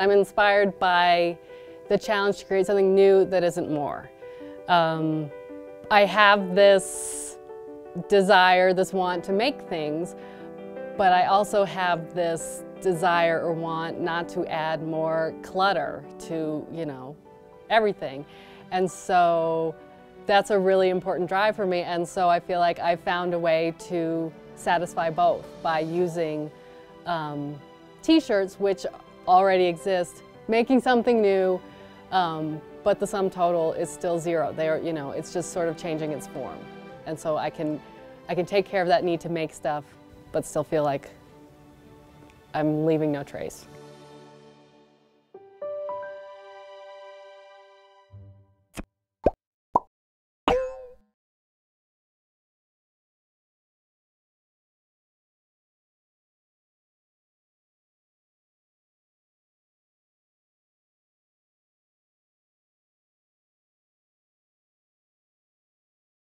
I'm inspired by the challenge to create something new that isn't more. Um, I have this desire, this want to make things, but I also have this desire or want not to add more clutter to, you know, everything. And so that's a really important drive for me. And so I feel like I found a way to satisfy both by using um, t-shirts, which already exist, making something new, um, but the sum total is still zero. They are, you know, it's just sort of changing its form. And so I can, I can take care of that need to make stuff, but still feel like I'm leaving no trace.